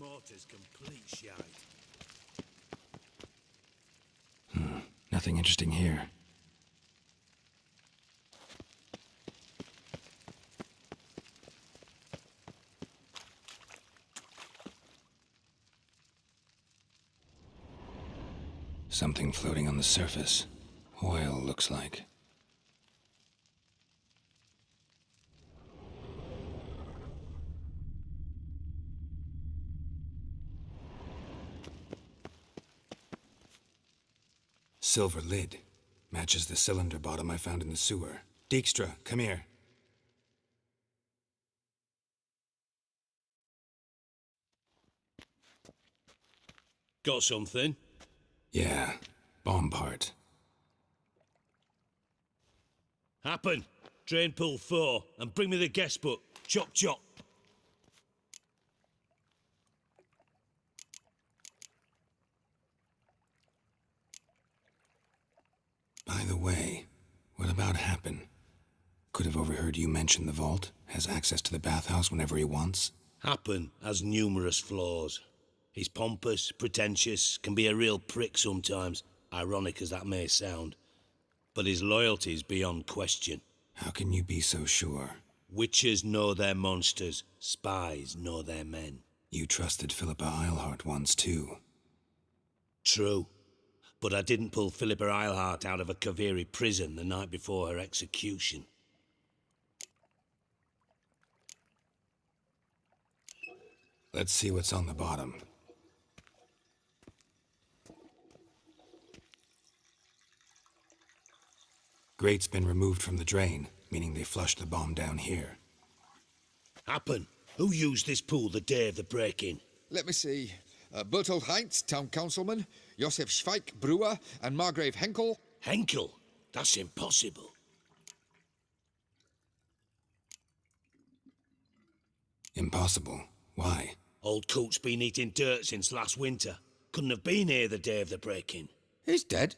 Mortar's complete shite. Hmm, nothing interesting here. Something floating on the surface. Oil, looks like. Silver lid. Matches the cylinder bottom I found in the sewer. Dijkstra, come here. Got something? Yeah, bomb part. Happen. Drain pool 4 and bring me the guest book. Chop chop. By the way, what about Happen? Could have overheard you mention the vault. Has access to the bathhouse whenever he wants. Happen has numerous flaws. He's pompous, pretentious, can be a real prick sometimes, ironic as that may sound. But his loyalty's beyond question. How can you be so sure? Witchers know their monsters, spies know their men. You trusted Philippa Eilhart once too. True. But I didn't pull Philippa Eilhart out of a Kaviri prison the night before her execution. Let's see what's on the bottom. Grate's been removed from the drain, meaning they flushed the bomb down here. Happen. Who used this pool the day of the break-in? Let me see. Uh, Bertolt Heinz, town councilman, Josef Schweik, brewer, and Margrave Henkel. Henkel? That's impossible. Impossible. Why? Old Coot's been eating dirt since last winter. Couldn't have been here the day of the break-in. He's dead?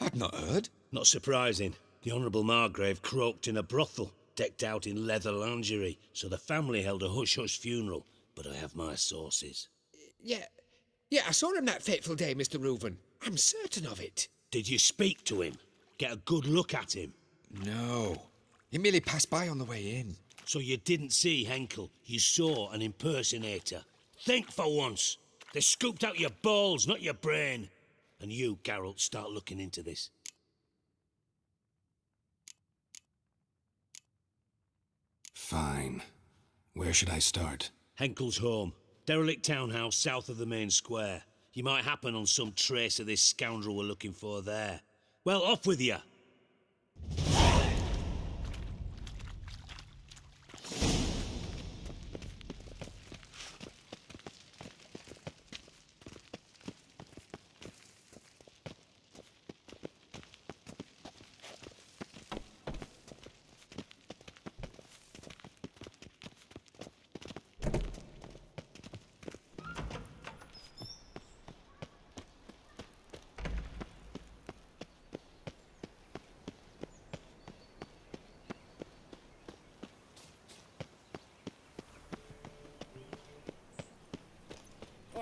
I'd not heard. Not surprising. The Honourable Margrave croaked in a brothel, decked out in leather lingerie, so the family held a hush-hush funeral. But I have my sources. Yeah, yeah, I saw him that fateful day, Mr. Reuven. I'm certain of it. Did you speak to him? Get a good look at him? No. He merely passed by on the way in. So you didn't see Henkel. You saw an impersonator. Think for once. They scooped out your balls, not your brain. And you, Geralt, start looking into this. Fine. Where should I start? Henkel's home. Derelict townhouse south of the main square. You might happen on some trace of this scoundrel we're looking for there. Well, off with you.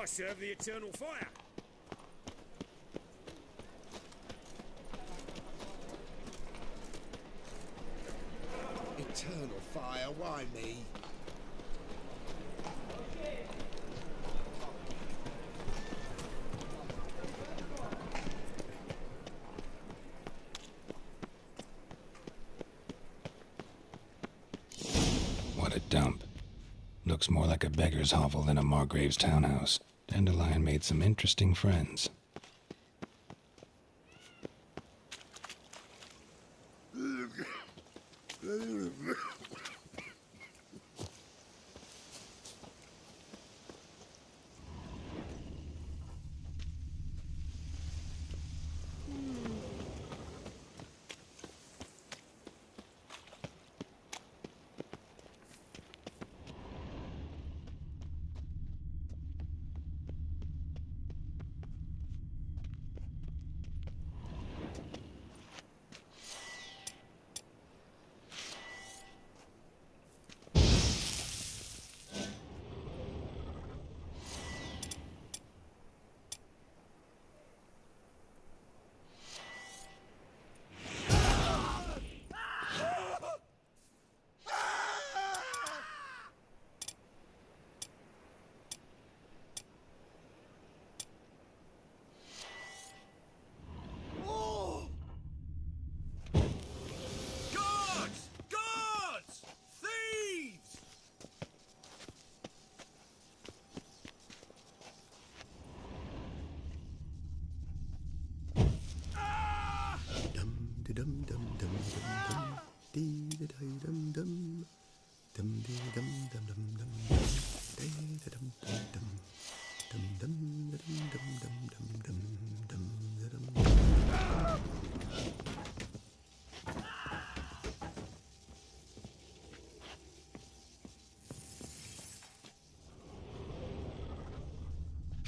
I serve the eternal fire. Eternal fire, why me? What a dump. Looks more like a beggar's hovel than a Margrave's townhouse. Dandelion made some interesting friends.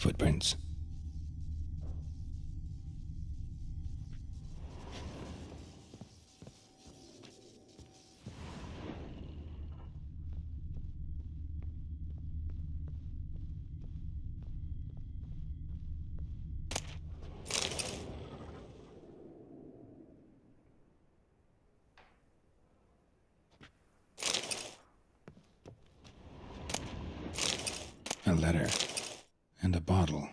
Footprints. A letter. And a bottle.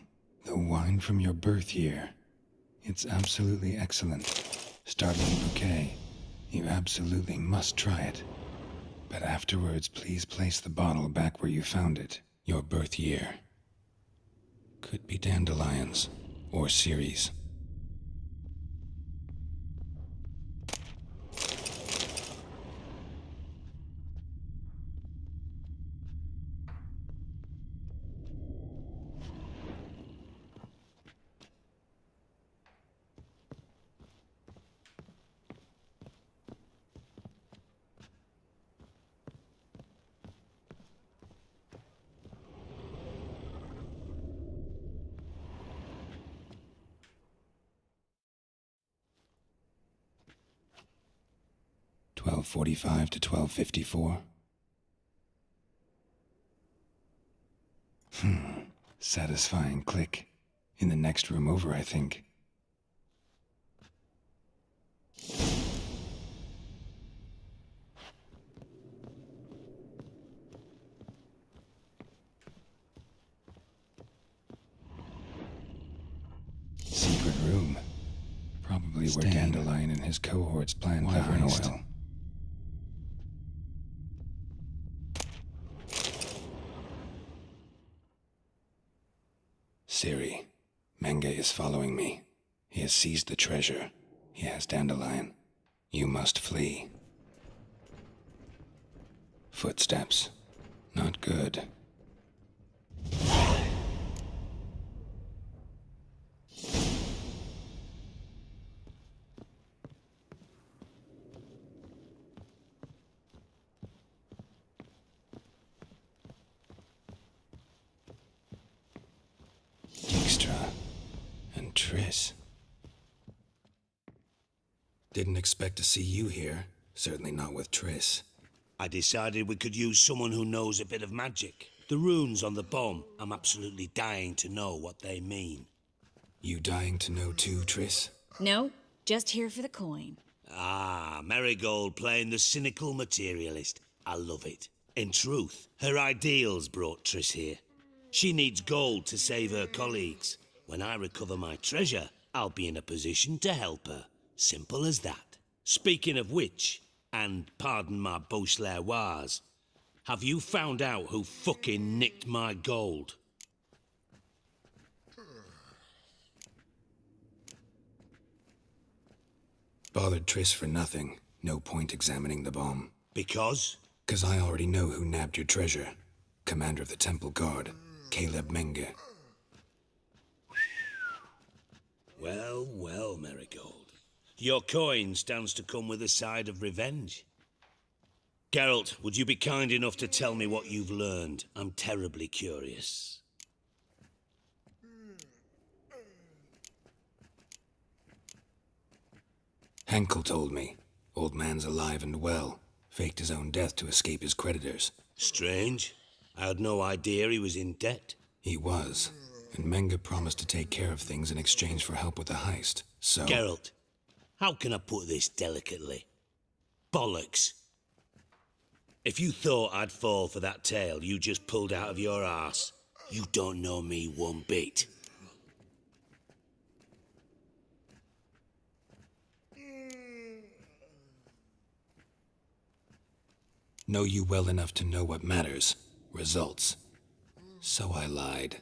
The wine from your birth year. It's absolutely excellent. Startling bouquet. You absolutely must try it. But afterwards, please place the bottle back where you found it. Your birth year. Could be dandelions. Or Ceres. Twelve forty-five to twelve fifty-four. Hmm. Satisfying click. In the next room over, I think. Secret room. Probably where Dandelion and his cohorts plan Wyvern Wyvern oil. oil. Ciri, Menge is following me. He has seized the treasure. He has Dandelion. You must flee. Footsteps. Not good. Didn't expect to see you here. Certainly not with Triss. I decided we could use someone who knows a bit of magic. The runes on the bomb, I'm absolutely dying to know what they mean. You dying to know too, Triss? No, just here for the coin. Ah, Merigold playing the cynical materialist. I love it. In truth, her ideals brought Triss here. She needs gold to save her colleagues. When I recover my treasure, I'll be in a position to help her. Simple as that. Speaking of which, and pardon my Beauclervois, have you found out who fucking nicked my gold? Bothered Triss for nothing. No point examining the bomb. Because? Cause I already know who nabbed your treasure. Commander of the Temple Guard, Caleb Menge. Well, well, Merigold. Your coin stands to come with a side of revenge. Geralt, would you be kind enough to tell me what you've learned? I'm terribly curious. Henkel told me. Old man's alive and well. Faked his own death to escape his creditors. Strange. I had no idea he was in debt. He was. And Menge promised to take care of things in exchange for help with the heist. So. Geralt, how can I put this delicately? Bollocks. If you thought I'd fall for that tale you just pulled out of your arse, you don't know me one bit. Know you well enough to know what matters. Results. So I lied.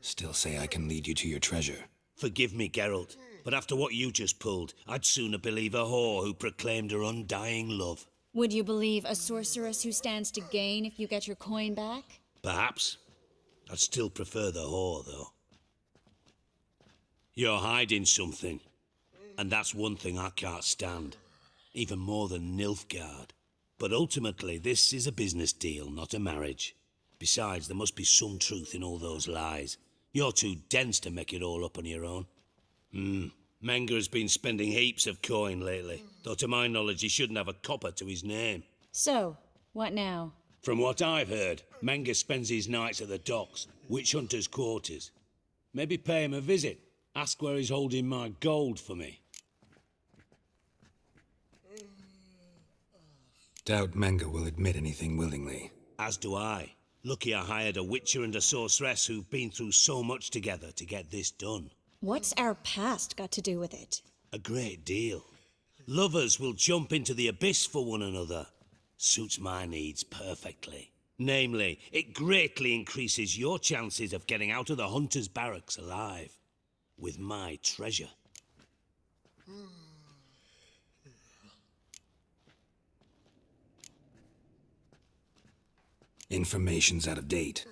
Still say I can lead you to your treasure. Forgive me, Geralt, but after what you just pulled, I'd sooner believe a whore who proclaimed her undying love. Would you believe a sorceress who stands to gain if you get your coin back? Perhaps. I'd still prefer the whore, though. You're hiding something, and that's one thing I can't stand, even more than Nilfgaard. But ultimately, this is a business deal, not a marriage. Besides, there must be some truth in all those lies. You're too dense to make it all up on your own. Hmm. Menge has been spending heaps of coin lately, though to my knowledge he shouldn't have a copper to his name. So, what now? From what I've heard, Menge spends his nights at the docks, witch hunters' quarters. Maybe pay him a visit. Ask where he's holding my gold for me. Doubt Menge will admit anything willingly. As do I. Lucky I hired a witcher and a sorceress who've been through so much together to get this done. What's our past got to do with it? A great deal. Lovers will jump into the abyss for one another. Suits my needs perfectly. Namely, it greatly increases your chances of getting out of the hunter's barracks alive. With my treasure. Information's out of date.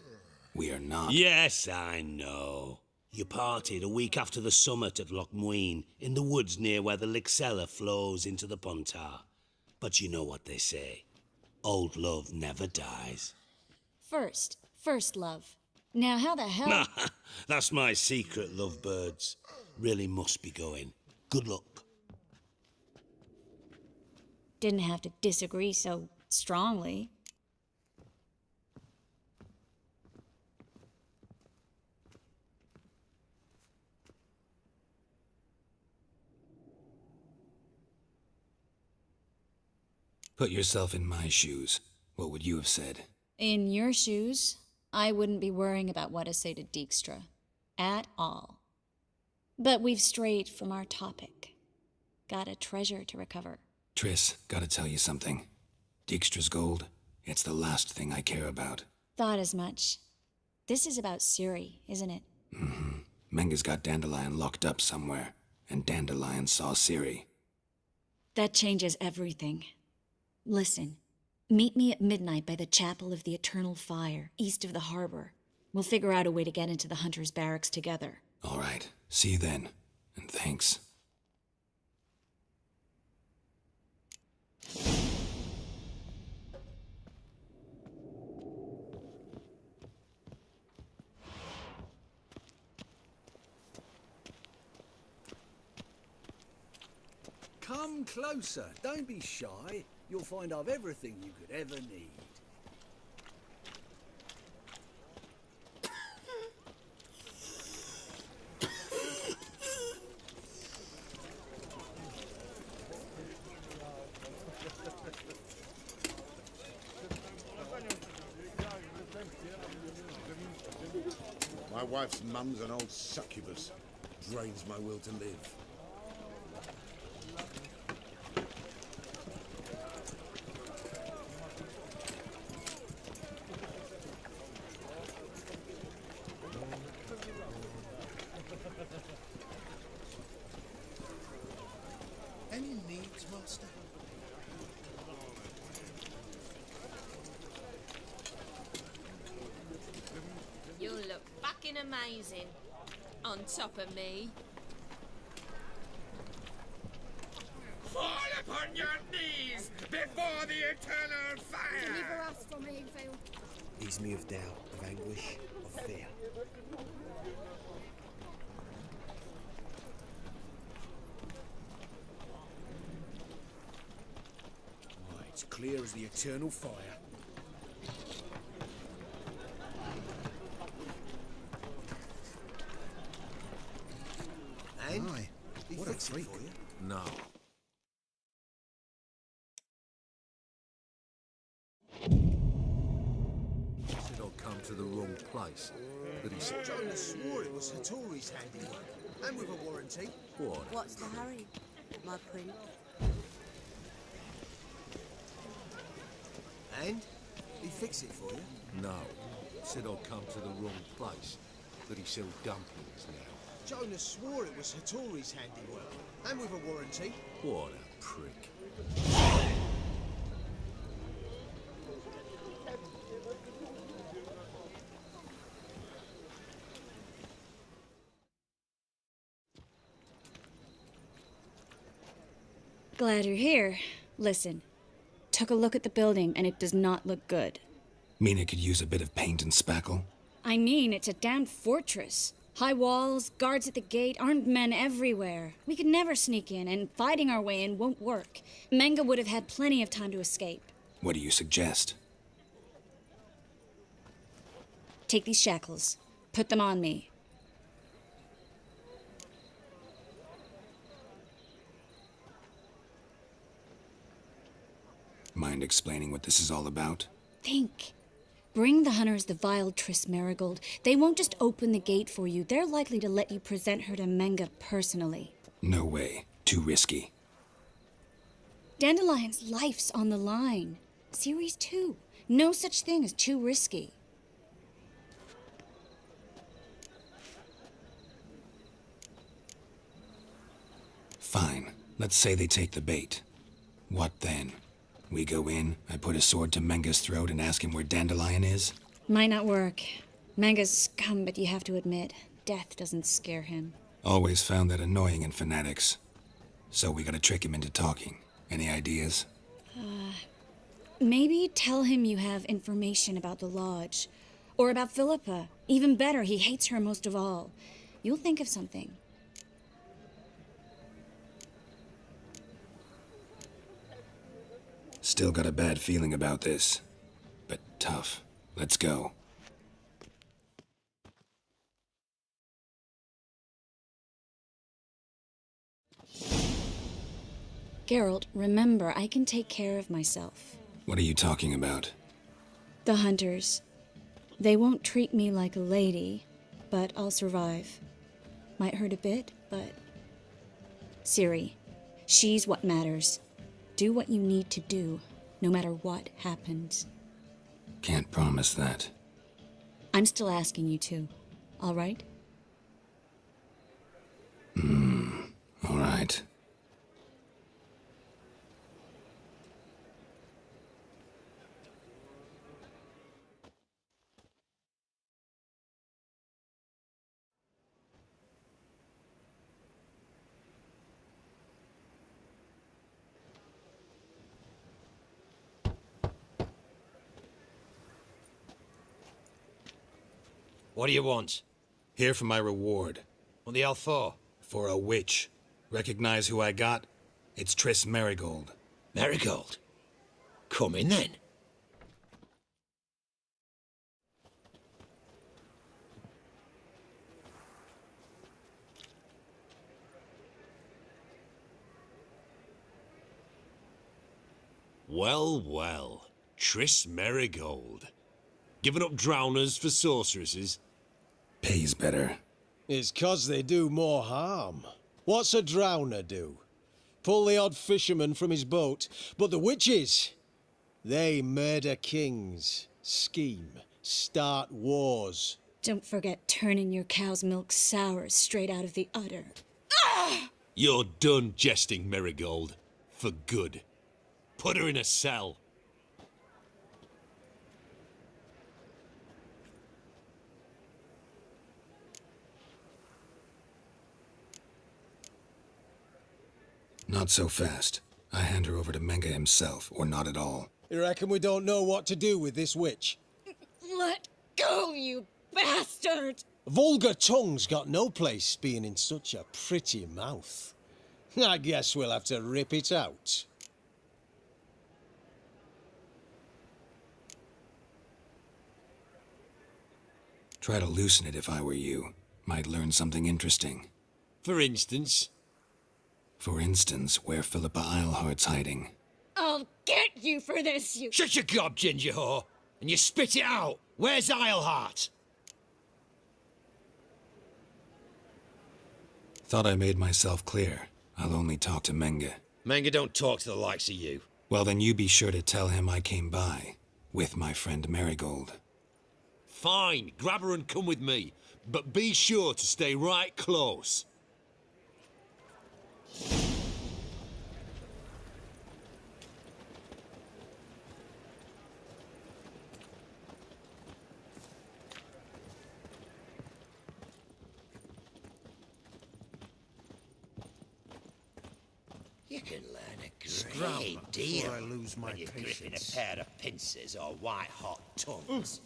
We are not. Yes, I know. You parted a week after the summit at Loc Muinne, in the woods near where the Lixela flows into the Pontar. But you know what they say. Old love never dies. First, first love. Now, how the hell? That's my secret, lovebirds. Really must be going. Good luck. Didn't have to disagree so strongly. Put yourself in my shoes. What would you have said? In your shoes, I wouldn't be worrying about what to say to Dijkstra. At all. But we've strayed from our topic. Got a treasure to recover. Triss, gotta tell you something. Dijkstra's gold, it's the last thing I care about. Thought as much. This is about Ciri, isn't it? Mm-hmm. Menge's got Dandelion locked up somewhere, and Dandelion saw Ciri. That changes everything. Listen, meet me at midnight by the Chapel of the Eternal Fire, east of the harbor. We'll figure out a way to get into the Hunter's barracks together. All right. See you then. And thanks. Come closer. Don't be shy. You'll find I've everything you could ever need. My wife's mum's an old succubus. Drains my will to live. Any needs, master? You'll look fucking amazing. On top me. Fall upon your knees before the eternal fire! Deliver us from Hainfield. Ease me of doubt, of anguish, of fear. Why, it's clear as the eternal fire. And? Aye. He What a fixed it freak. for you? No. Said I'd come to the wrong place. But he said, Jonas swore it was Hattori's handiwork. And with a warranty. What? What's the hurry, my prince? And? He fixed it for you? No. Said I'd come to the wrong place. But he sold dumplings now. Jonas swore it was Hattori's handiwork. And with a warranty. What a prick. Glad you're here. Listen, took a look at the building and it does not look good. Mina could use a bit of paint and spackle. I mean, it's a damn fortress. High walls, guards at the gate, armed men everywhere. We could never sneak in, and fighting our way in won't work. Menge would have had plenty of time to escape. What do you suggest? Take these shackles, put them on me. Mind explaining what this is all about? Think. Bring the hunters the vile Triss Merigold. They won't just open the gate for you, they're likely to let you present her to Menge personally. No way. Too risky. Dandelion's life's on the line. Series 2. No such thing as too risky. Fine. Let's say they take the bait. What then? We go in, I put a sword to Menge's throat and ask him where Dandelion is? Might not work. Menge's scum, but you have to admit, death doesn't scare him. Always found that annoying in fanatics. So we gotta trick him into talking. Any ideas? Uh, maybe tell him you have information about the Lodge. Or about Philippa. Even better, he hates her most of all. You'll think of something. Still got a bad feeling about this. But tough. Let's go. Geralt, remember, I can take care of myself. What are you talking about? The hunters. They won't treat me like a lady, but I'll survive. Might hurt a bit, but. Ciri, she's what matters. Do what you need to do, no matter what happens. Can't promise that. I'm still asking you to, all right? Hmm, all right. What do you want? Here for my reward. What the hell for? For a witch. Recognize who I got? It's Triss Merigold. Merigold? Come in then. Well, well. Triss Merigold. Giving up drowners for sorceresses? Pays better. It's 'cause they do more harm. What's a drowner do? Pull the odd fisherman from his boat. But the witches, they murder kings, scheme, start wars. Don't forget turning your cow's milk sour straight out of the udder. You're done jesting, Merigold. For good. Put her in a cell. Not so fast. I hand her over to Menge himself, or not at all. You reckon we don't know what to do with this witch? Let go, you bastard! Vulgar tongue's got no place being in such a pretty mouth. I guess we'll have to rip it out. Try to loosen it if I were you. Might learn something interesting. For instance? For instance, where Philippa Eilhart's hiding. I'll get you for this, you- Shut your gob, ginger whore! And you spit it out! Where's Eilhart? Thought I made myself clear. I'll only talk to Menge. Menge don't talk to the likes of you. Well, then you be sure to tell him I came by. With my friend Merigold. Fine, grab her and come with me. But be sure to stay right close. You can learn a Scram great before deal I lose my when you're gripping a pair of pincers or white-hot tongues.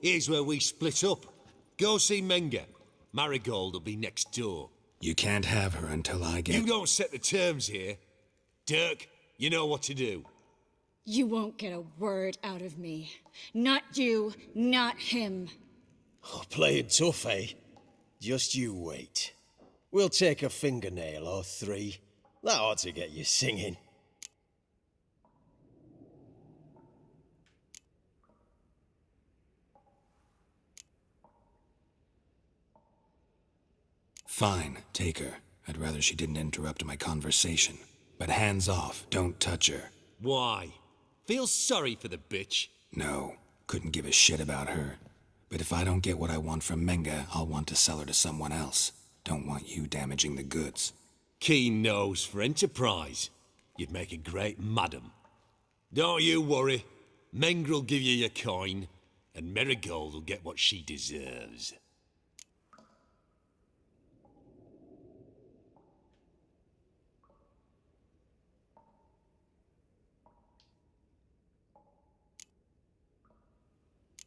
Here's where we split up. Go see Menge. Merigold will be next door. You can't have her until I get. You don't set the terms here. Dirk, you know what to do. You won't get a word out of me. Not you, not him. Oh, playing tough, eh? Just you wait. We'll take a fingernail or three. That ought to get you singing. Fine, take her. I'd rather she didn't interrupt my conversation. But hands off, don't touch her. Why? Feel sorry for the bitch? No, couldn't give a shit about her. But if I don't get what I want from Menge, I'll want to sell her to someone else. Don't want you damaging the goods. Keen nose for enterprise. You'd make a great madam. Don't you worry. Menge'll give you your coin, and Merigold will get what she deserves.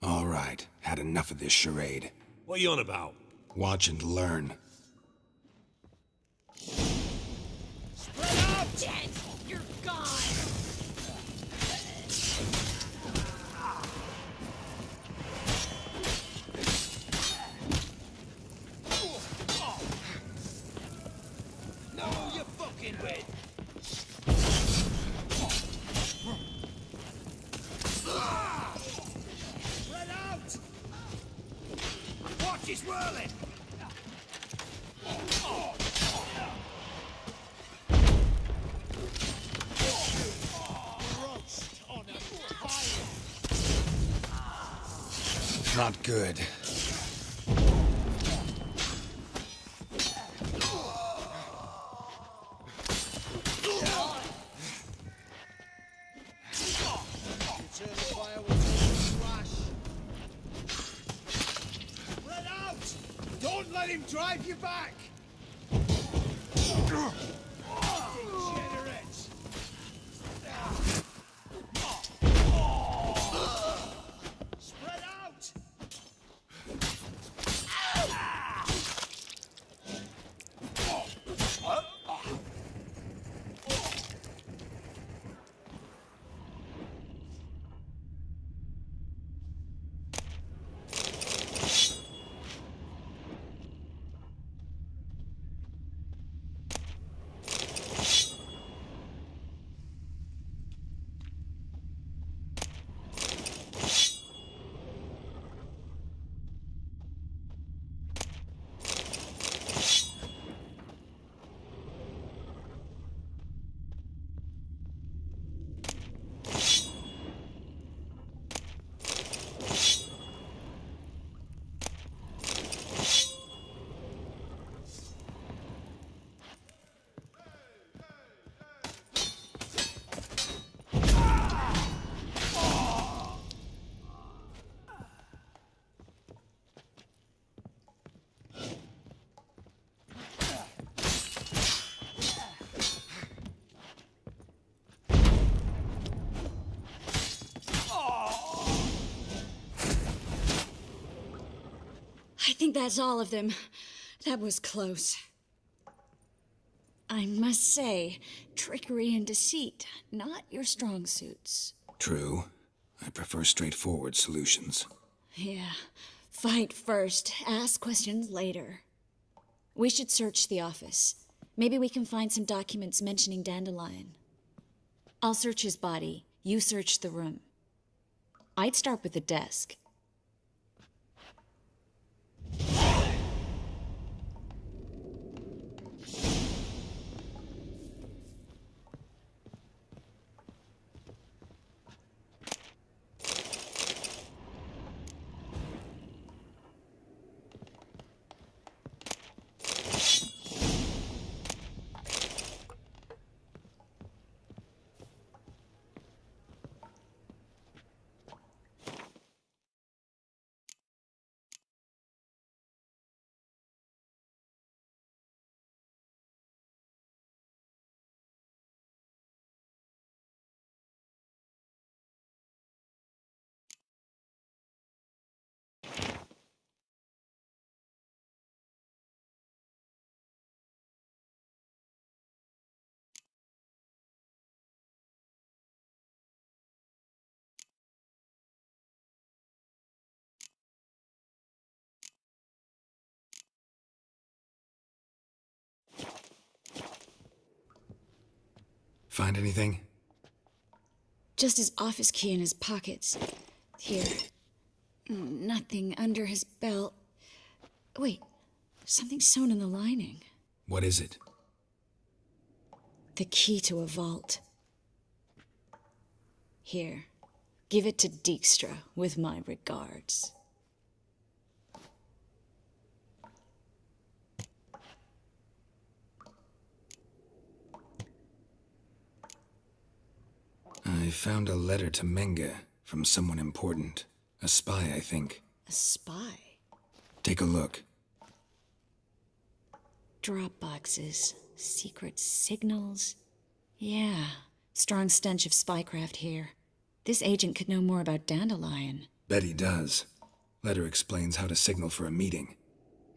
All right, had enough of this charade. What are you on about? Watch and learn. Spread out! Dead! Not good. Think that's all of them. That was close. I must say, trickery and deceit, not your strong suits. True. I prefer straightforward solutions. Yeah. Fight first, ask questions later. We should search the office. Maybe we can find some documents mentioning Dandelion. I'll search his body. You search the room. I'd start with the desk. Find anything? Just his office key in his pockets. Here. Nothing under his belt. Wait, something sewn in the lining. What is it? The key to a vault. Here, give it to Dijkstra with my regards. I found a letter to Menge from someone important. A spy, I think. A spy? Take a look. Drop boxes, secret signals. Yeah, strong stench of spycraft here. This agent could know more about Dandelion. Bet he does. Letter explains how to signal for a meeting.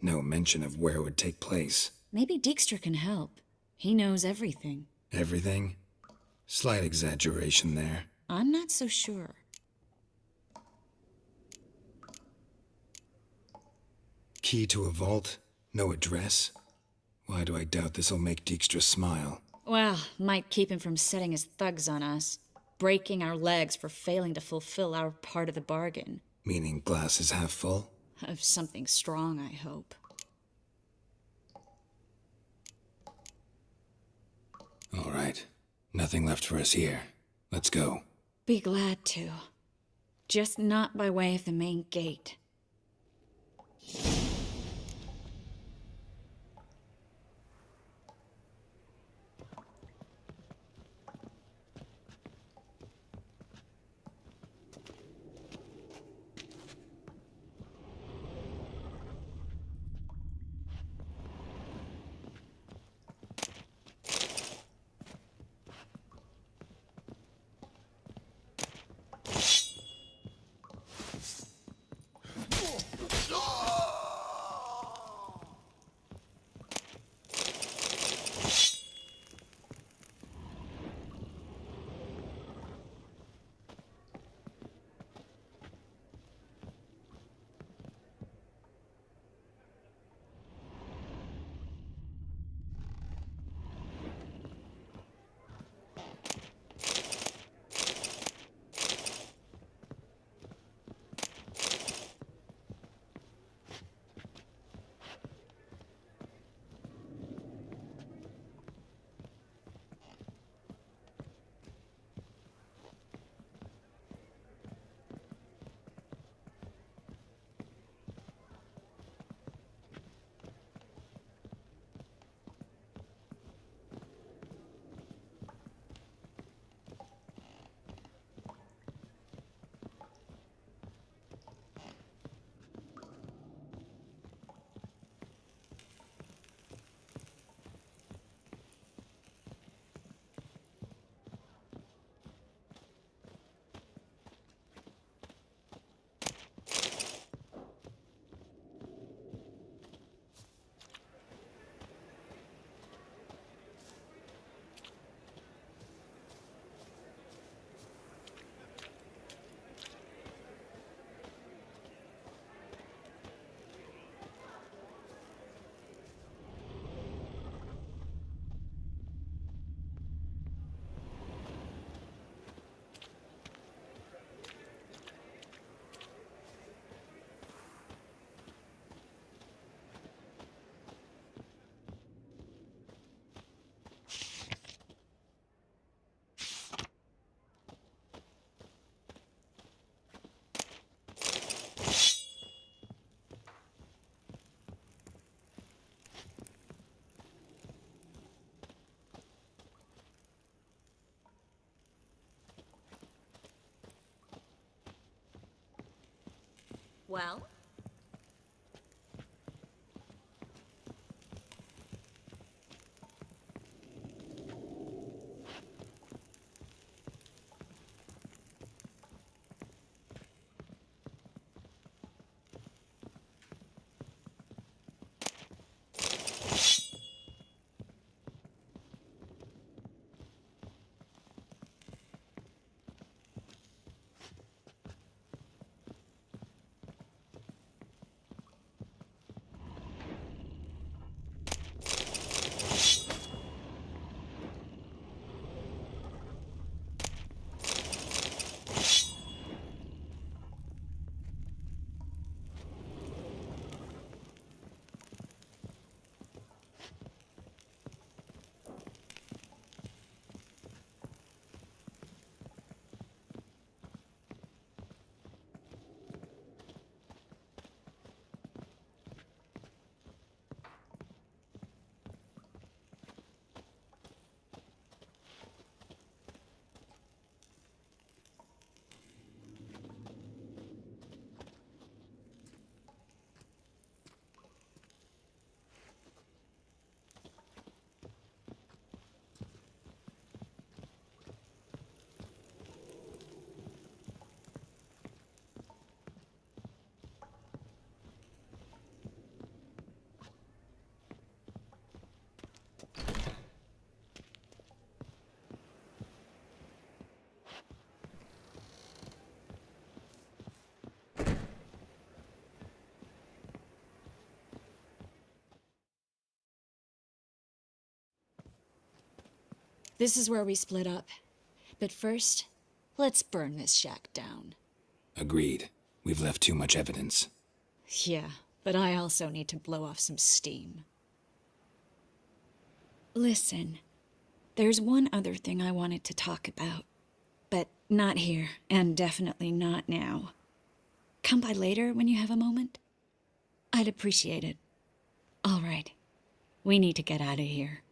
No mention of where it would take place. Maybe Dijkstra can help. He knows everything. Everything? Slight exaggeration there. I'm not so sure. Key to a vault? No address? Why do I doubt this'll make Dijkstra smile? Well, might keep him from setting his thugs on us, breaking our legs for failing to fulfill our part of the bargain. Meaning glass is half full? Of something strong, I hope. All right. Nothing left for us here. Let's go. Be glad to. Just not by way of the main gate. Well? This is where we split up. But first, let's burn this shack down. Agreed. We've left too much evidence. Yeah, but I also need to blow off some steam. Listen, there's one other thing I wanted to talk about. But not here, and definitely not now. Come by later when you have a moment? I'd appreciate it. All right. We need to get out of here.